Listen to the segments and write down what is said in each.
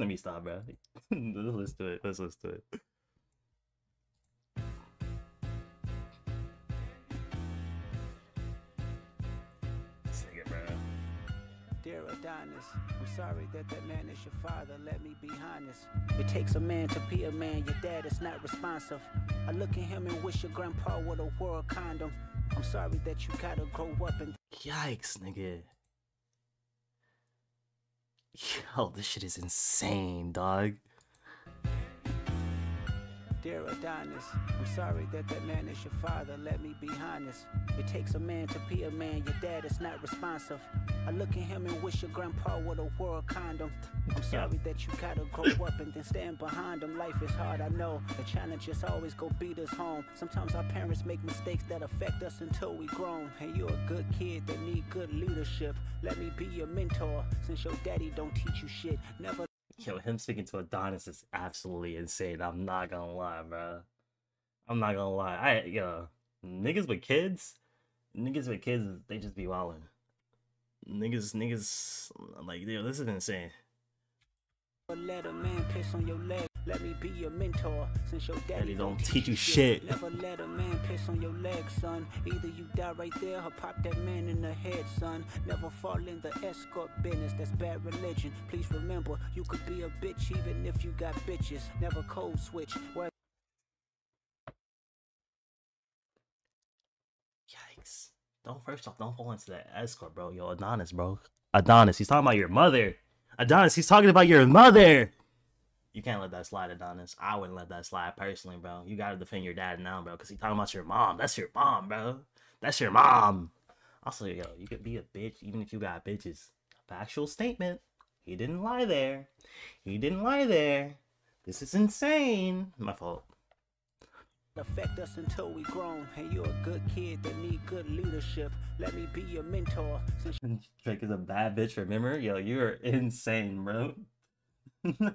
Let me stop, bro. Let's listen to it. Let's listen to it. Sing it, bro. Dear Adonis, I'm sorry that that man is your father. Let me be honest. It takes a man to be a man. Your dad is not responsive. I look at him and wish your grandpa would have wore a condom. I'm sorry that you gotta grow up and Yikes, nigga. Yo, this shit is insane, dog. Dear Adonis, I'm sorry that that man is your father. Let me be honest. It takes a man to be a man. Your dad is not responsive. I look at him and wish your grandpa would have wore a condom. I'm sorry that you gotta grow up and then stand behind him. Life is hard, I know. The challenges always go beat us home. Sometimes our parents make mistakes that affect us until we grown. And you're a good kid that need good leadership. Let me be your mentor. Since your daddy don't teach you shit, never Yo, him speaking to Adonis is absolutely insane. I'm not gonna lie, bro. I'm not gonna lie. I yo, niggas with kids, niggas with kids, they just be wildin'. Niggas, niggas, like yo, this is insane. let a man on your leg. Let me be your mentor. Since your daddy, Daddy don't teach you shit. Never let a man piss on your leg, son. Either you die right there or pop that man in the head, son. Never fall in the escort business. That's bad religion. Please remember, you could be a bitch even if you got bitches. Never code switch. Where Yikes! Don't first off, don't fall into that escort, bro. Yo, Adonis, bro. Adonis, he's talking about your mother. Adonis, he's talking about your mother. You can't let that slide, Adonis. I wouldn't let that slide personally, bro. You gotta defend your dad now, bro, because he's talking about your mom. That's your mom, bro. That's your mom. Also, yo, you could be a bitch even if you got bitches. Factual statement. He didn't lie there. He didn't lie there. This is insane. My fault. affect us until we grown. And you're a good kid that need good leadership. Let me be your mentor. Since Drake is a bad bitch, remember? Yo, you're insane, bro.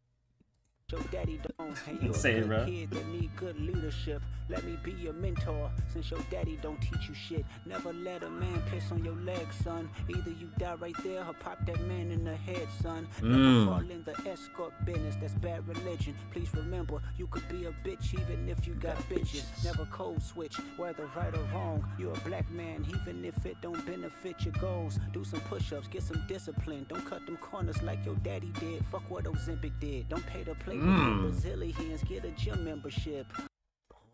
your daddy don't. And you Say a good bro. kid that need good leadership. Let me be your mentor. Since your daddy don't teach you shit. Never let a man piss on your leg, son. Either you die right there or pop that man in the head, son. Never Mm. fall in the escort business. That's bad religion. Please remember, you could be a bitch even if you got bitches. Never code switch, whether right or wrong. You're a black man, even if it don't benefit your goals. Do some push-ups, get some discipline. Don't cut them corners like your daddy did. Fuck what Ozempic did. Don't pay to play Mm. Brazilians. Get a gym membership.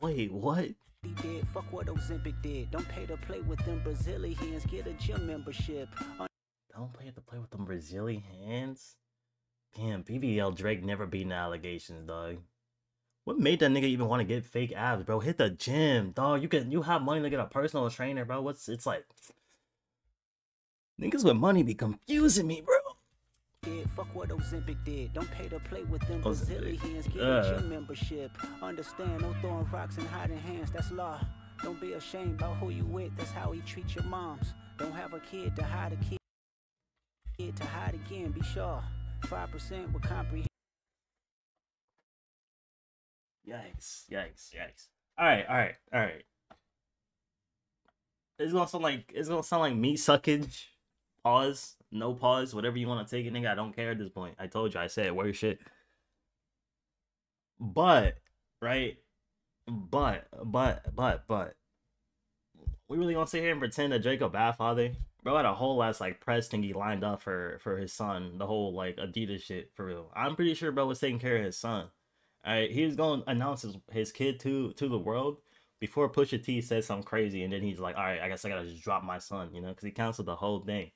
Wait, what? He did. Fuck what Ozempic did. Don't pay to play with them Brazilians. Get a gym membership. Don't play to play with them Brazilian hands. Damn, BBL Drake never beaten the allegations, dog. What made that nigga even want to get fake abs, bro? Hit the gym, dog. You can you have money to get a personal trainer, bro. What's it's like? Niggas with money be confusing me, bro. Did. Fuck what Ozempic did. Don't pay to play with them Brazilians. Get a gym membership. Understand, no throwing rocks and hiding hands. That's law. Don't be ashamed about who you with. That's how he treat your moms. Don't have a kid to hide a kid. Kid to hide again. Be sure. Five percent will comprehend. Yikes, yikes, yikes. Alright, alright, alright. It's gonna sound like it's gonna sound like meat suckage. Pause. No pause. Whatever you want to take it, nigga. I don't care at this point. I told you, I said word shit. But, right? But, but, but, but. We really gonna sit here and pretend that Jacob a bad father? Bro had a whole ass like press thingy lined up for for his son. The whole like Adidas shit for real. I'm pretty sure bro was taking care of his son. Alright, he was to announce his, his kid to to the world before Pusha T said something crazy, and then he's like, "All right, I guess I gotta just drop my son," you know, because he canceled the whole thing.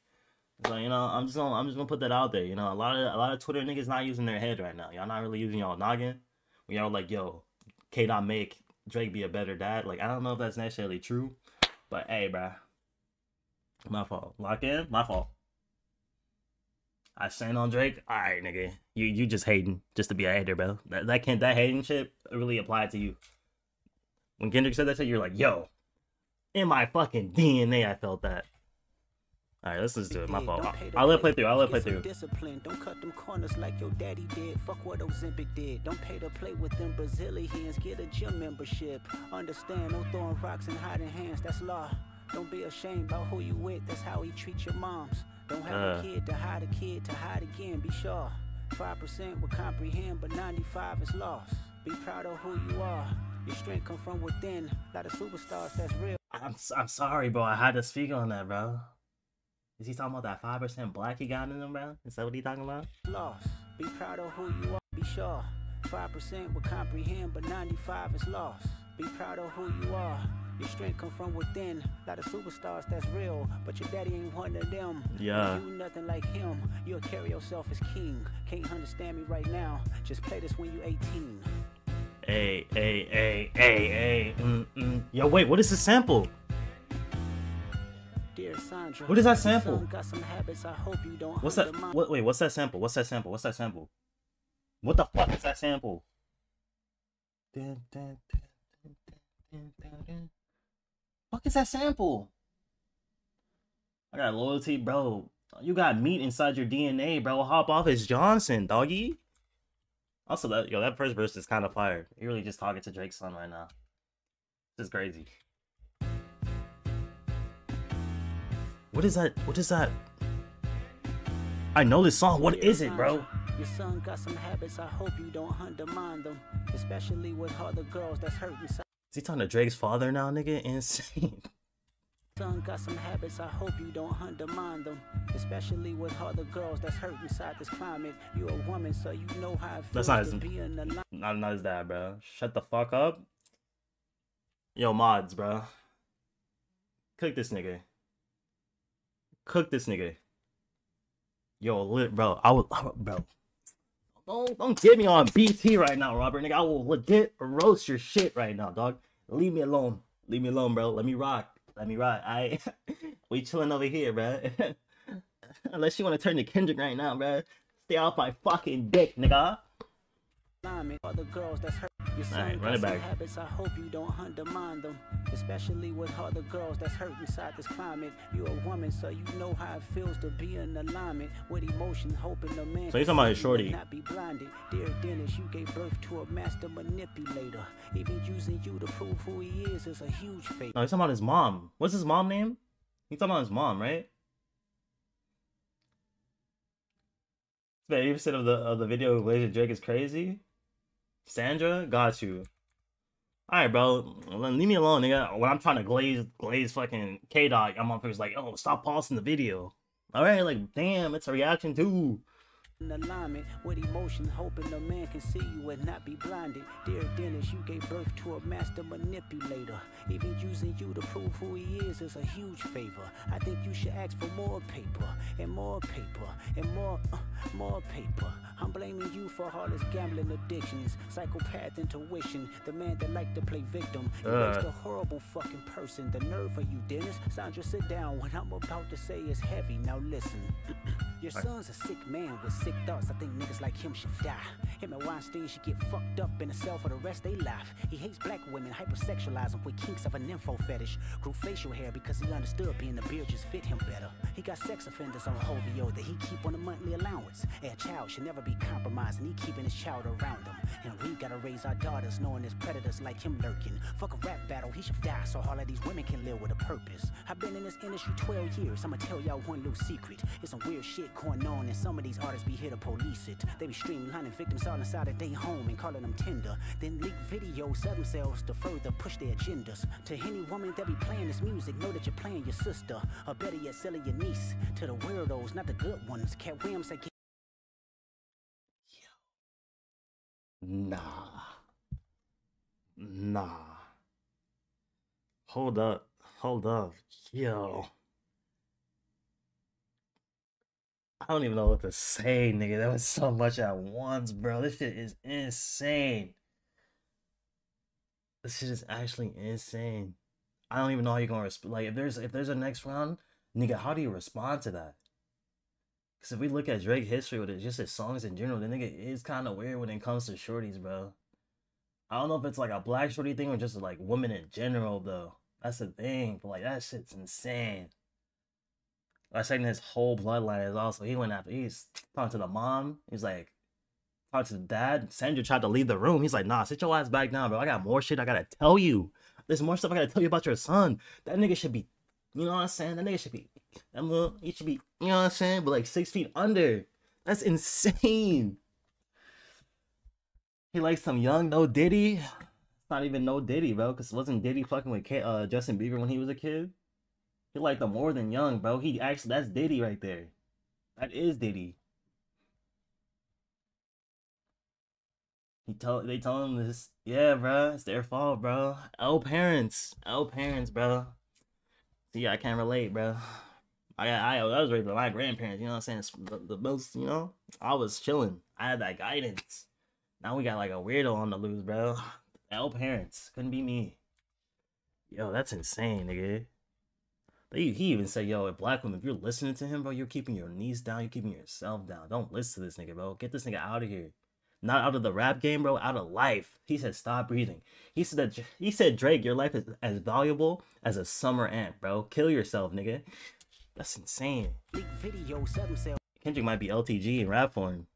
So you know, I'm just gonna I'm just gonna put that out there. You know, a lot of a lot of Twitter niggas not using their head right now. Y'all not really using y'all noggin. Y'all like, "Yo, K dot make Drake be a better dad." Like, I don't know if that's necessarily true, but hey, bruh, my fault. Lock in, my fault. I stand on Drake. All right, nigga. You you just hating just to be a hater, bro. That that can't that hating shit really apply to you. When Kendrick said that shit, you're like, yo, in my fucking DNA, I felt that. All right, let's listen to it. My fault. Don't pay to I'll let it play through. I'll let it play through. Discipline. Don't cut them corners like your daddy did. Fuck what Ozempic did. Don't pay to play with them Brazilians. Get a gym membership. Understand, no throwing rocks and hiding hands. That's law. Don't be ashamed about who you with. That's how he treat your moms. Don't have Uh. a kid to hide a kid to hide again. Be sure. 5% will comprehend, but 95 is lost. Be proud of who you are. Your strength come from within. Lot of superstars that's real. I'm I'm sorry, bro. I had to speak on that, bro. Is he talking about that five percent black he got in him, bro? Is that what he talking about? lost. Be proud of who you are. Be sure. 5% will comprehend, but 95 is lost. Be proud of who you are. Your strength come from within. Lot of superstars that's real, but your daddy ain't one of them. Yeah. You nothing like him. You'll carry yourself as king. Can't understand me right now. Just play this when you 18. Hey, hey, hey, hey, hey. Mm, mm. Yo, wait, what is this sample? What is that sample? got some habits. I hope you don't What's that? What? Wait, what's that sample? What's that sample? What's that sample? What the fuck is that sample? Fuck is that sample? I got loyalty, bro. You got meat inside your DNA, bro. Hop off as Johnson, doggy. Also, that yo, that first verse is kind of fire. You're really just talking to Drake's son right now. This is crazy. What is that? What is that? I know this song. What is it, bro? Your son got some habits. I hope you don't undermine them, especially with other girls that's hurt inside. Is he talking to Drake's father now, nigga? Insane. Son got some habits, I hope you don't undermine them. Especially with other girls that's hurt inside this climate. You a woman, so you know how it That's not to his- be in the line. Not, not his dad, bro. Shut the fuck up. Yo, mods, bro. Cook this nigga. Cook this nigga. Yo, lit, bro. I will, bro. Don't don't get me on BT right now, Robert. Nigga, I will legit roast your shit right now, dog. Leave me alone. Leave me alone, bro. Let me rock. Let me rock. I we chilling over here, bro. Unless you want to turn to Kendrick right now, bro. Stay off my fucking dick, nigga. Alignment. Other girls that's hurt. Your son Alright, got run it back. habits, I hope you don't undermine them. Especially with other girls that's hurt inside this climate. You a woman, so you know how it feels to be in alignment with emotions, hoping the man So he's talking about his shorty. not be blinded. Dear Dennis, you gave birth to a master manipulator. Even using you to prove who he is is a huge favor. No, he's talking about his mom. What's his mom name? He's talking about his mom, right? The eighty percent of the of the video of Glazer Drake is crazy. Sandra, got you. All right, bro. Leave me alone, nigga. When I'm trying to glaze glaze fucking K Dot, I'm on like, oh, stop pausing the video. All right, like, damn, it's a reaction too. In alignment with emotion, hoping the man can see you and not be blinded. Dear Dennis, you gave birth to a master manipulator. Even using you to prove who he is is a huge favor. I think you should ask for more paper and more paper and more, uh, more paper. I'm blaming you for all his gambling addictions, psychopath intuition, the man that like to play victim. You Uh. raised a horrible fucking person. The nerve of you, Dennis. Sandra, sit down. What I'm about to say is heavy. Now listen. Your son's a sick man with sick thoughts. I think niggas like him should die. Him and Weinstein should get fucked up in a cell for the rest of their life. He hates black women, hypersexualize them with kinks of an info fetish. Grew facial hair because he understood being a beard just fit him better. He got sex offenders on OVO that he keep on a monthly allowance. And A child should never be compromised, and he keeping his child around him. And we gotta raise our daughters knowing there's predators like him lurking. Fuck a rap battle, he should die so all of these women can live with a purpose. I've been in this industry 12 years, I'ma tell y'all one little secret. It's some weird shit going on, and some of these artists be here to police it. They be streamlining victims out inside of their home and calling them tender. Then leak videos of themselves to further push their agendas. To any woman that be playing this music, know that you're playing your sister. Or better yet, selling your niece. To the weirdos, not the good ones. Katt Williams that get Nah. Nah. Hold up. Hold up. Yo. I don't even know what to say, nigga. That was so much at once, bro. This shit is insane. This shit is actually insane. I don't even know how you're gonna respond. Like, if there's if there's a next round, nigga, how do you respond to that? Because if we look at Drake history with it, just his songs in general, the nigga is kind of weird when it comes to shorties, bro. I don't know if it's like a black shorty thing or just like women in general, though. That's the thing. But like that shit's insane. Saying his whole bloodline is also he went after he's talking to the mom. He's like talking to the dad. Sandra tried to leave the room. He's like, nah, sit your ass back down, bro. I got more shit I gotta tell you. There's more stuff I gotta tell you about your son. That nigga should be You know what I'm saying? That nigga should be, that little, he should be, you know what I'm saying? But like six feet under. That's insane. He likes some young no Diddy. Not even no Diddy, bro. Cause wasn't Diddy fucking with K- uh, Justin Bieber when he was a kid? He liked the more than young, bro. He actually that's Diddy right there. That is Diddy. He told they told him this. Yeah, bro. It's their fault, bro. L parents, L parents, bro. See, I can't relate, bro. I I, I was raised by my grandparents. You know what I'm saying? The, the most, you know, I was chilling. I had that guidance. Now we got like a weirdo on the loose, bro. L parents couldn't be me. Yo, that's insane, nigga. He, he even said, yo, if black women, if you're listening to him, bro, you're keeping your knees down, you're keeping yourself down. Don't listen to this nigga, bro. Get this nigga out of here. Not out of the rap game, bro, out of life. He said, stop breathing. He said that he said, Drake, your life is as valuable as a summer ant, bro. Kill yourself, nigga. That's insane. Kendrick might be LTG in rap form.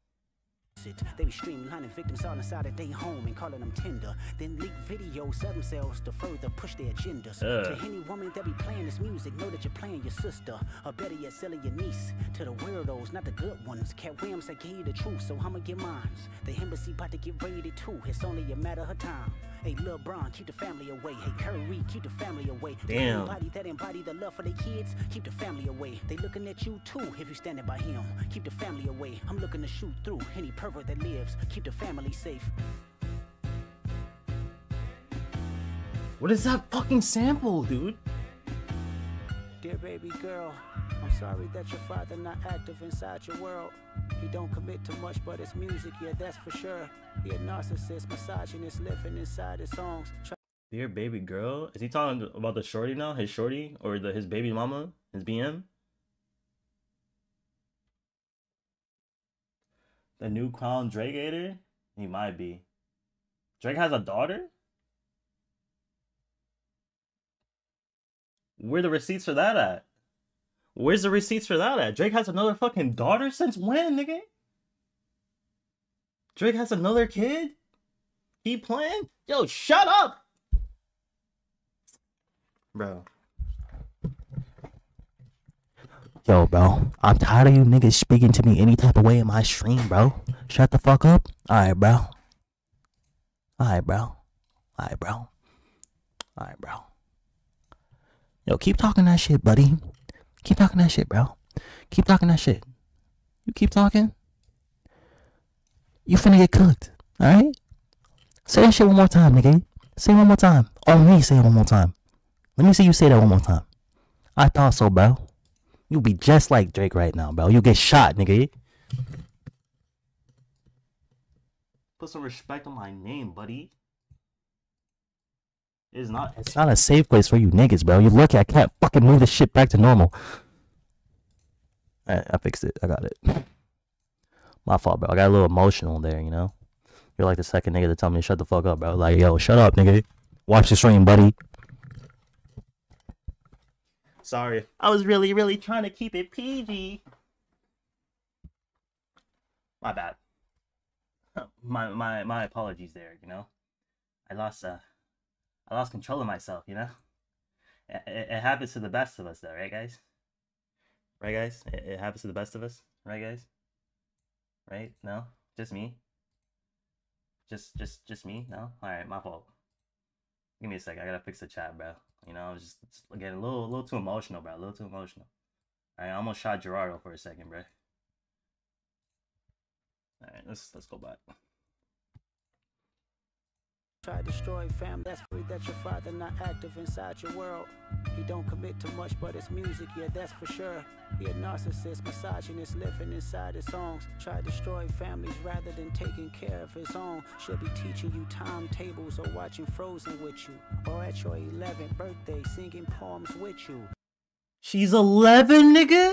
They be streamlining victims all inside of their home and calling them tender. Then leak videos of themselves to further push their agendas. Uh. To any woman that be playing this music, know that you're playing your sister. Or better yet, selling your niece. To the weirdos, not the good ones. Katt Williams, I gave you the truth, so I'ma get mines. The embassy about to get raided too. It's only a matter of time. Hey, LeBron, keep the family away. Hey, Curry, keep the family away. Damn. Anybody that embody the love for their kids, keep the family away. They looking at you too if you standing by him. Keep the family away. I'm looking to shoot through any that lives. Keep the family safe. What is that fucking sample, dude? Dear baby girl, I'm sorry that your father not active inside your world. He don't commit to much, but it's music, yeah, that's for sure. He a narcissist, misogynist, living inside his songs. Try Dear baby girl, is he talking about the shorty now? His shorty or the his baby mama? His BM? The new clown Drake? He might be. Drake has a daughter? Where the receipts for that at? Where's the receipts for that at? Drake has another fucking daughter since when, nigga? Drake has another kid? He playing? Yo, shut up! Bro. Yo, bro. I'm tired of you niggas speaking to me any type of way in my stream, bro. Shut the fuck up. Alright, bro. Alright, bro. Alright, bro. Alright, bro. Yo, keep talking that shit, buddy. Keep talking that shit, bro. Keep talking that shit. You keep talking. You finna get cooked. Alright? Say that shit one more time, nigga. Say one more time. On me, say it one more time. Let me see you say that one more time. I thought so, bro. You'll be just like Drake right now, bro. You get shot, nigga. Put some respect on my name, buddy. It's not. It's not a safe place for you niggas, bro. You lucky I can't fucking move this shit back to normal. I, I fixed it. I got it. My fault, bro. I got a little emotional there, you know. You're like the second nigga to tell me to shut the fuck up, bro. Like, yo, shut up, nigga. Watch the stream, buddy. Sorry. I was really, really trying to keep it PG. My bad. My my my apologies there, you know. I lost uh I lost control of myself, you know. It, it, it happens to the best of us though, right guys? Right guys? It, it happens to the best of us, right guys? Right? No? Just me? Just just just me? No? Alright, my fault. Give me a sec. I gotta fix the chat, bro. You know, I was just, getting a little, a little too emotional, bro. A little too emotional. I almost shot Gerardo for a second, bro. All right, let's let's go back. Try to destroy family. That's free that your father not active inside your world. He don't commit to much, but it's music, yeah, that's for sure. He a narcissist, misogynist, living inside his songs. Try to destroy families rather than taking care of his own. Should be teaching you timetables or watching Frozen with you. Or at your 11th birthday, singing poems with you. She's 11, nigga?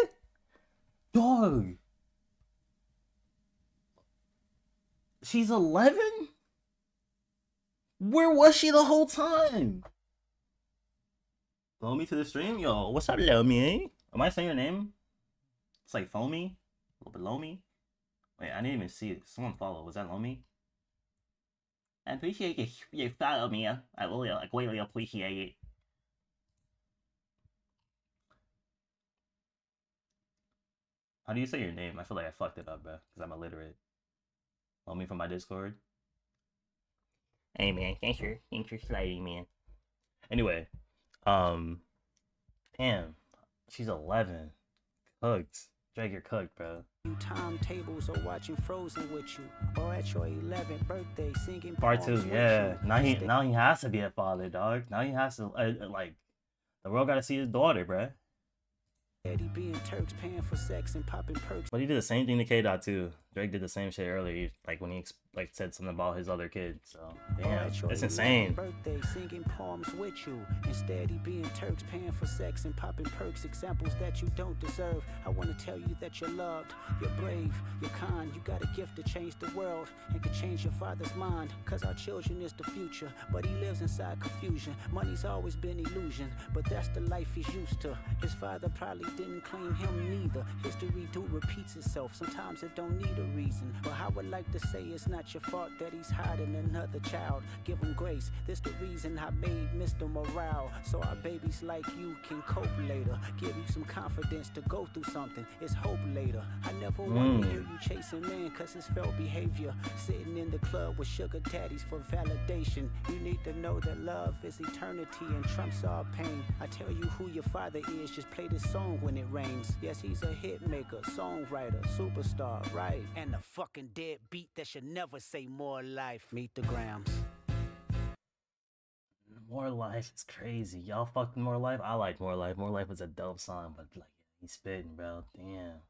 Dog. She's 11? Where was she the whole time? Follow me to the stream, yo. What's up, Lomi? Eh? Am I saying your name? It's like Foamy, a little bit Lomi. Wait, I didn't even see it. Someone follow. Was that Lomi? I appreciate you, you follow me. I really, I greatly appreciate it. How do you say your name? I feel like I fucked it up, bro, because I'm illiterate. Lomi from my Discord. Hey man, thanks for thanks for sliding, man. Anyway, um, damn, she's eleven. Cooked. Drag your cooked, bro. You timetables or watching Frozen with you, or at your 11th birthday singing Part two, yeah. Now he now he has to be a father, dog. Now he has to uh, uh, like the world got to see his daughter, bruh. Eddie being Turks paying for sex and popping perks. But he did the same thing to K Dot too. Drake did the same shit earlier, like when he like said something about his other kid. So or damn, it's insane. Birthday singing poems with you. Instead, he being Turks paying for sex and popping perks. Examples that you don't deserve. I want to tell you that you're loved, you're brave, you're kind. You got a gift to change the world and can change your father's mind. Cause our children is the future, but he lives inside confusion. Money's always been illusion, but that's the life he's used to. His father probably didn't claim him neither. History do repeats itself. Sometimes it don't need a reason. But I would like to say it's not your fault that he's hiding another child. Give him grace. This the reason I made Mr. Morale. So our babies like you can cope later. Give you some confidence to go through something. It's hope later. I never want to Mm. hear you chasing man cause it's felt behavior. Sitting in the club with sugar daddies for validation. You need to know that love is eternity and trumps all pain. I tell you who your father is, just play this song when it rains. Yes, he's a hit maker, songwriter, superstar, right? And a fucking dead beat that should never say more life. Meet the Grahams. More life is crazy. Y'all fucking more life. I like more life. More life is a dope song, but like he's spitting, bro. Damn.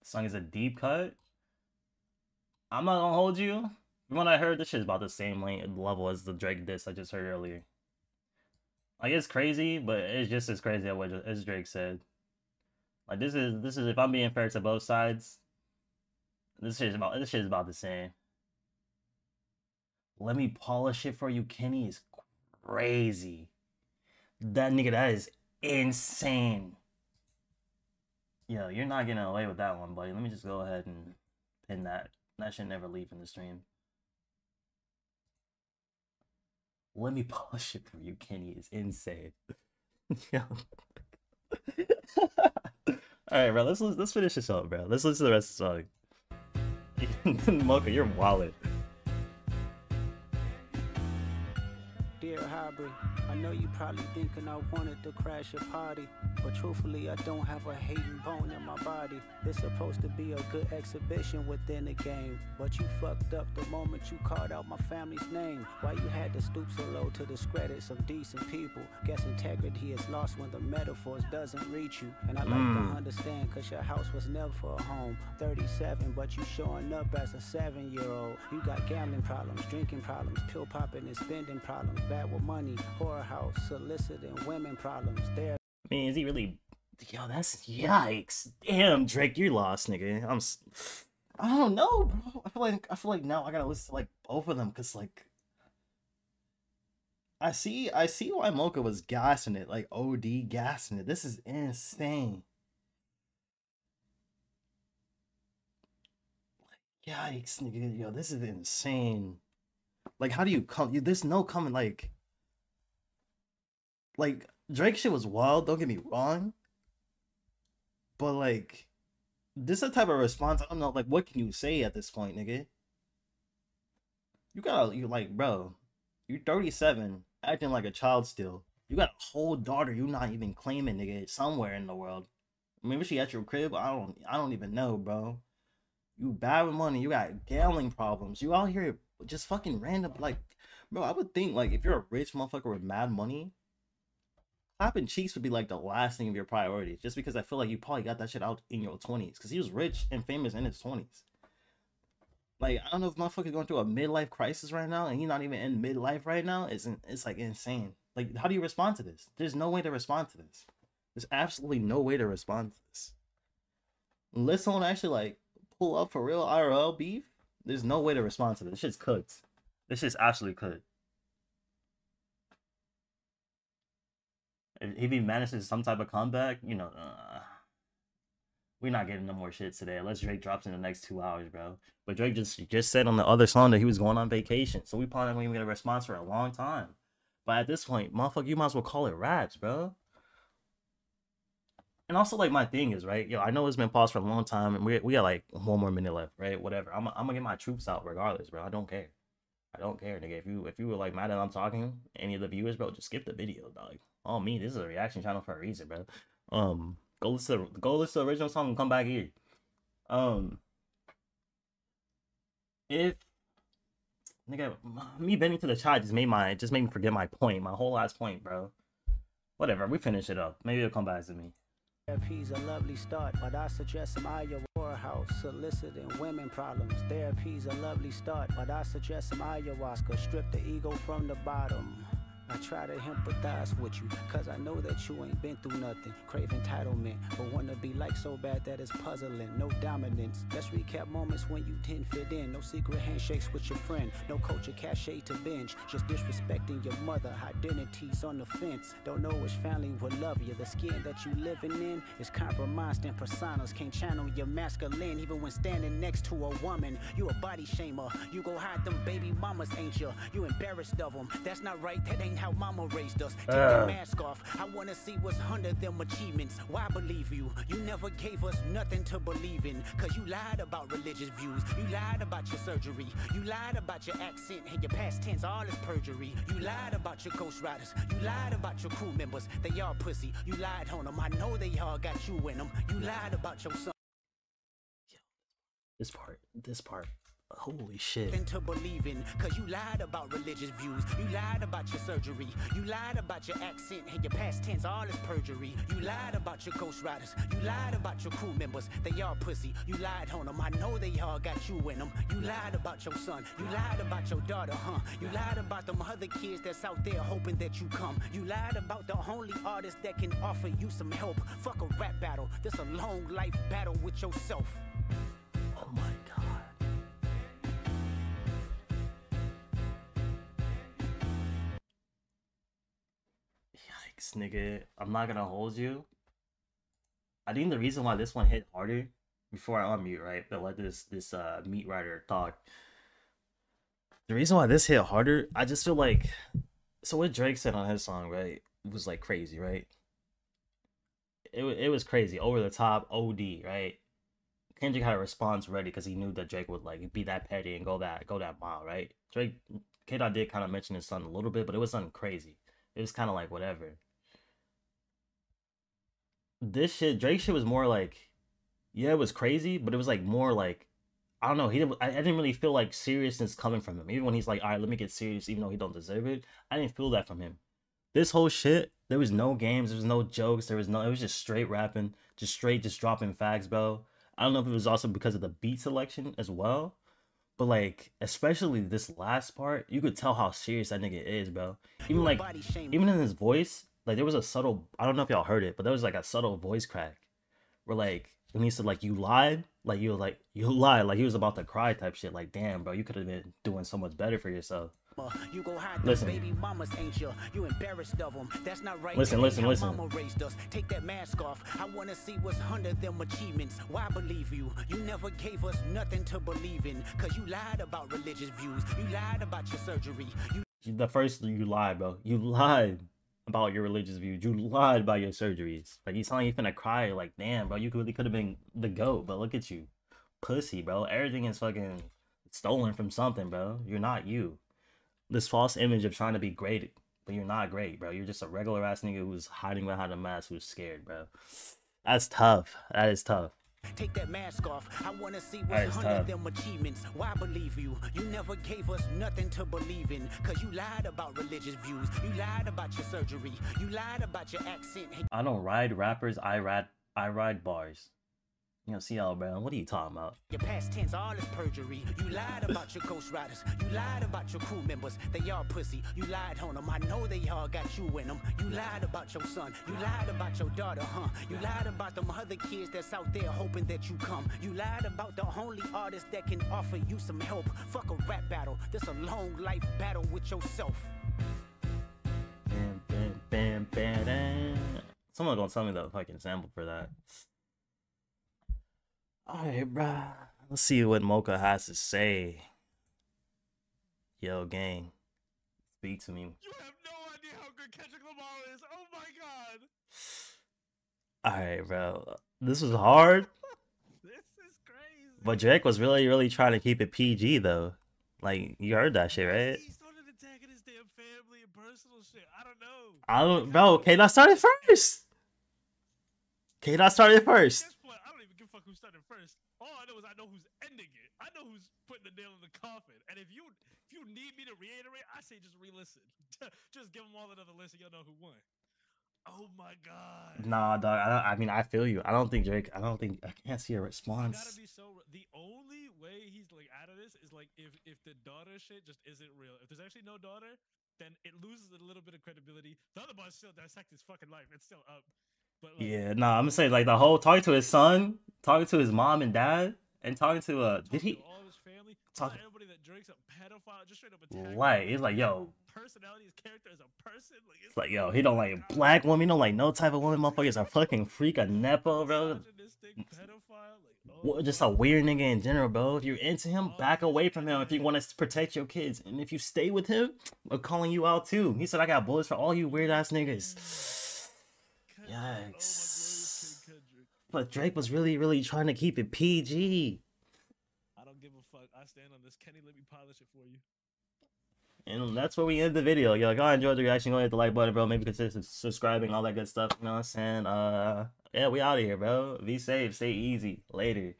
The song is a deep cut. I'm not gonna hold you. When I heard this shit is about the same level as the Drake diss I just heard earlier. Like it's crazy, but it's just as crazy as Drake said. Like this is this is if I'm being fair to both sides. This shit is about this shit is about the same. Let me polish it for you, Kenny is crazy. That nigga, that is insane. Yo, you're not getting away with that one, buddy. Let me just go ahead and pin that. That should never leave in the stream. Let me polish it for you, Kenny is insane. Yo. Alright, bro, let's let's finish this up, bro. Let's listen to the rest of the song. Mocha, you're wallet. Dear Aubrey, I know you probably thinking I wanted to crash your party, but truthfully, I don't have a hating bone in my body. This supposed to be a good exhibition within the game, but you fucked up the moment you called out my family's name. Why you had to stoop so low to discredit some decent people? Guess integrity is lost when the metaphors doesn't reach you, and I like Mm. to understand, cause your house was never for a home. 37, but you showing up as a seven year old. You got gambling problems, drinking problems, pill popping and spending problems, bad with money, whorehouse, soliciting women problems. There. I mean, is he really? Yo, that's yikes! Damn, Drake, you lost, nigga. I'm. I don't know, bro. I feel like I feel like now I gotta listen to like both of them, cause like. I see, I see why Mocha was gassing it, like OD gassing it. This is insane. Yikes, nigga. Yo, this is insane. Like, how do you come? You, there's no coming, like. Like, Drake shit was wild, don't get me wrong. But, like, this is type of response. I don't know, like, what can you say at this point, nigga? You gotta, you like, bro, you're 37, acting like a child still. You got a whole daughter you not even claiming, nigga, somewhere in the world. Maybe she at your crib. I don't, I don't even know, bro. You bad with money. You got gambling problems. You out here just fucking random. Like, bro, I would think like if you're a rich motherfucker with mad money, clapping cheeks would be like the last thing of your priorities. Just because I feel like you probably got that shit out in your twenties. Because he was rich and famous in his twenties. Like I don't know if motherfucker's going through a midlife crisis right now, and he's not even in midlife right now. It's it's like insane. Like how do you respond to this? There's no way to respond to this. There's absolutely no way to respond to this. Unless someone actually like pull up for real IRL beef, there's no way to respond to this. This shit's cooked. This shit's absolutely cooked. If he manages some type of comeback, you know, uh, we're not getting no more shit today unless Drake drops in the next two hours, bro. But Drake just just said on the other song that he was going on vacation, so we probably won't even get a response for a long time. But at this point, motherfucker, you might as well call it raps, bro. and also like my thing is right, yo, I know it's been paused for a long time, and we we got like one more minute left, right? Whatever. I'm I'm gonna get my troops out regardless, bro. I don't care. I don't care, nigga. If you if you were like mad that I'm talking, any of the viewers, bro, just skip the video, dog. Oh me, this is a reaction channel for a reason, bro. Um, go listen to go listen to the original song and come back here. Um, if nigga, me bending to the chat just made my just made me forget my point, my whole last point, bro. Whatever, we finish it up. Maybe it'll come back to me. Therapy's a lovely start, but I suggest soliciting women problems. Therapy's a lovely start, but I suggest strip the ego from the bottom. I try to empathize with you, cause I know that you ain't been through nothing. Crave entitlement, but wanna be like so bad that it's puzzling. No dominance. Let's recap moments when you didn't fit in. No secret handshakes with your friend. No culture cachet to binge. Just disrespecting your mother. Identities on the fence. Don't know which family will love you. The skin that you living in is compromised and personas can't channel your masculine even when standing next to a woman. You a body shamer. You go hide them baby mamas, ain't you? You embarrassed of them. That's not right. That ain't how mama raised us. Take Uh. the mask off. I wanna see what's under them achievements. Why believe you? You never gave us nothing to believe in. Cause you lied about religious views. You lied about your surgery. You lied about your accent and your past tense. All is perjury. You lied about your ghost riders. You lied about your crew members. They all pussy. You lied on them. I know they all got you in them. You lied about your son. This part, this part. Holy shit. nothing to believe in Cause you lied about religious views. You lied about your surgery. You lied about your accent and your past tense. All is perjury. You lied about your ghost riders. You lied about your crew members. They all pussy. You lied on them I know they all got you in them You lied about your son. You lied about your daughter, huh? You lied about them other kids that's out there hoping that you come. You lied about the only artist that can offer you some help. Fuck a rap battle. This a long life battle with yourself nigga. I'm not gonna hold you. I think the reason why this one hit harder before I unmute, right? But let this this uh meat writer talk. The reason why this hit harder, I just feel like so what Drake said on his song, right, was like crazy, right? It it was crazy, over the top, OD, right? Kendrick had a response ready because he knew that Drake would like be that petty and go that go that mile, right? Drake, K Dot did kind of mention his son a little bit, but it was something crazy. It was kind of like whatever. This shit, Drake shit was more like, yeah, it was crazy, but it was like more like, I don't know. He didn't. I, I didn't really feel like seriousness coming from him. Even when he's like, all right, let me get serious, even though he don't deserve it. I didn't feel that from him. This whole shit, there was no games, there was no jokes, there was no. It was just straight rapping, just straight, just dropping facts, bro. I don't know if it was also because of the beat selection as well. But like, especially this last part, you could tell how serious that nigga is, bro. Even like, even in his voice, like there was a subtle. I don't know if y'all heard it, but there was like a subtle voice crack, where like when he said like you lied, like you were like you lied, like he was about to cry type shit. Like damn, bro, you could have been doing so much better for yourself. Uh, you go hide Listen. baby mamas, ain't you? You embarrassed of them. That's not right. Listen, listen, listen. Mama raised us. Take that mask off. I wanna see what's under them achievements. Why believe you? You never gave us nothing to believe in. Cause you lied about religious views. You lied about your surgery. You The first you lied, bro. You lied about your religious views. You lied about your surgeries. Like you telling you finna cry. Like damn, bro, you really could have been the goat, but look at you, pussy, bro. Everything is fucking stolen from something, bro. You're not you. This false image of trying to be great, but you're not great, bro. You're just a regular ass nigga who's hiding behind a mask, who's scared, bro. That's tough. That is tough. Take that mask off. I wanna see what's is under them achievements. Why believe you? You never gave us nothing to believe in. Cause you lied about religious views. You lied about your surgery. You lied about your accent. I don't ride rappers. I ride. I ride bars. You know, CL, bro. What are you talking about? Your past tense, all is perjury. You lied about your ghost riders. You lied about your crew members. They all pussy. You lied on them. I know they all got you in them. You lied about your son. You lied about your daughter, huh? You lied about them other kids that's out there hoping that you come. You lied about the only artist that can offer you some help. Fuck a rap battle. This a long life battle with yourself. Bam, bam, bam, bam, bam. Someone gonna tell me the fucking sample for that. Alright, bruh. Let's see what Mocha has to say. Yo, gang. Speak to me. You have no idea how good Kendrick Lamar is. Oh my god. All right, bro. This was hard, This is crazy. but Drake was really, really trying to keep it PG though. Like you heard that shit, right? He started attacking his damn family and personal shit. I don't know. I don't, bro. K Dot started first. K Dot started first. this point, I don't even give a fuck who started first. All I know is I know who's ending it. I know who's putting the nail in the coffin. And if you if you need me to reiterate, I say just re-listen. just give them all another listen. You'll know who won. Oh my god. Nah, dog. I, don't, I mean, I feel you. I don't think Drake. I don't think I can't see a You response. gotta be so. The only way he's like out of this is like if if the daughter shit just isn't real. If there's actually no daughter, then it loses a little bit of credibility. The other boy still dissect his fucking life. It's still up. But like, Yeah, nah. I'm saying like the whole talking to his son, talking to his mom and dad, and talking to uh. Did he? to all his family, talk- everybody that Drake's a pedophile, just straight up attack. Like he's like, yo, personality, his character as a person. Like it's like, yo, he don't like black women. He don't like no type of woman. Motherfuckers a fucking freak, a nepo, bro. oh Just a weird nigga in general, bro. If you're into him, Oh, back away from him if you want to protect your kids. And if you stay with him, we're calling you out too. He said, I got bullets for all you weird ass niggas. Oh Yikes. But Drake was really, really trying to keep it PG. I don't give a fuck. I stand on this. Kenny, let me polish it for you. And that's where we end the video. Yo, like, y'all enjoyed the reaction, go hit the like button, bro. Maybe consider subscribing, all that good stuff. You know what I'm saying? Uh, yeah, we out of here, bro. Be safe, stay easy. Later.